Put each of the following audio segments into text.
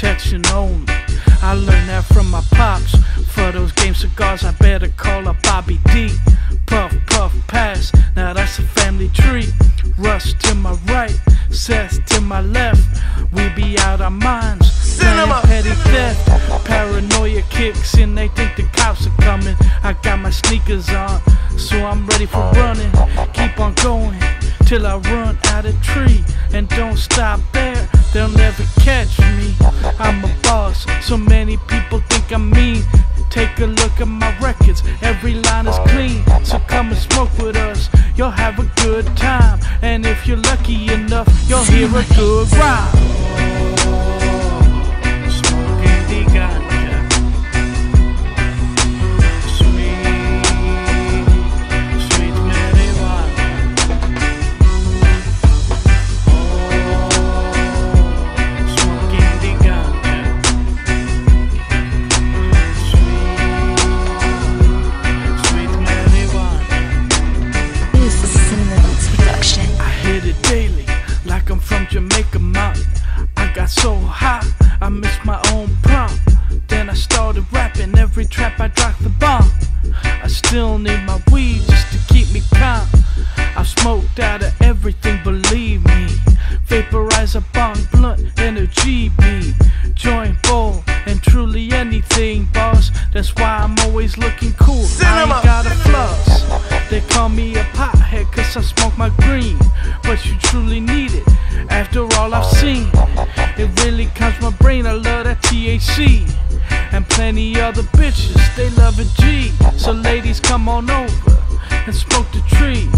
attention only. I learned that from my pops. For those game cigars, I better call up Bobby D. Puff, puff, pass. Now that's a family tree. Russ to my right, Seth to my left. We be out our minds. Cinema. petty theft. Paranoia kicks in, they think the cops are coming. I got my sneakers on, so I'm ready for running. Keep on going till I run out of tree. And don't stop there, they'll never catch me. I'm a boss, so many people think I'm mean. Take a look at my records, every line is clean. So come and smoke with us, you'll have a good time. And if you're lucky enough, you'll hear a good rhyme. I started rapping, every trap I dropped the bomb. I still need my weed just to keep me calm. I've smoked out of everything, believe me. Vaporizer, bong, blunt, a GB. Joint bowl, and truly anything, boss. That's why I'm always looking cool. I ain't got a flux. They call me a pothead cause I smoke my green. But you truly need it after all I've seen. It really calms my brain, I love that THC. And plenty other bitches, they love a G. So ladies, come on over and smoke the tree.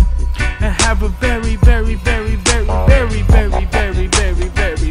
And have a very, very, very, very, very, very, very, very, very,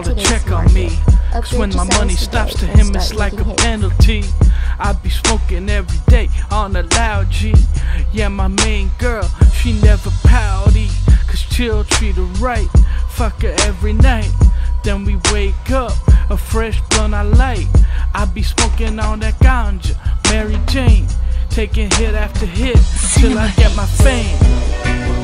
available to check on me. Cause when my money stops to him, it's like a penalty. I be smoking every day on a loud G. Yeah, my main girl, she never pouty. Cause chill treat her right. Fuck her every night. Then we wake up, a fresh blunt I light. I be smoking on that ganja, Mary Jane. Taking hit after hit till I get my fame.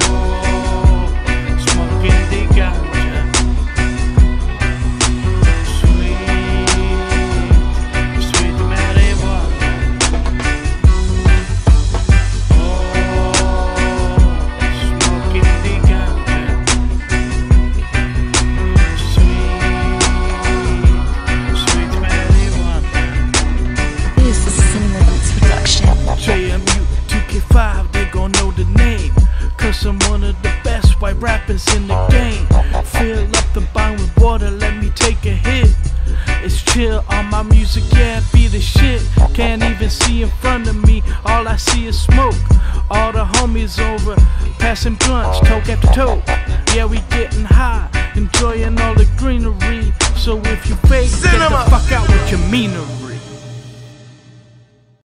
Best in the game. Fill up the bong with water, let me take a hit. It's chill on my music, yeah, be the shit. Can't even see in front of me, all I see is smoke. All the homies over, passing blunts, toe after toe. Yeah, we getting high, enjoying all the greenery. So if you fake, get the Cinema. fuck out with your meanery.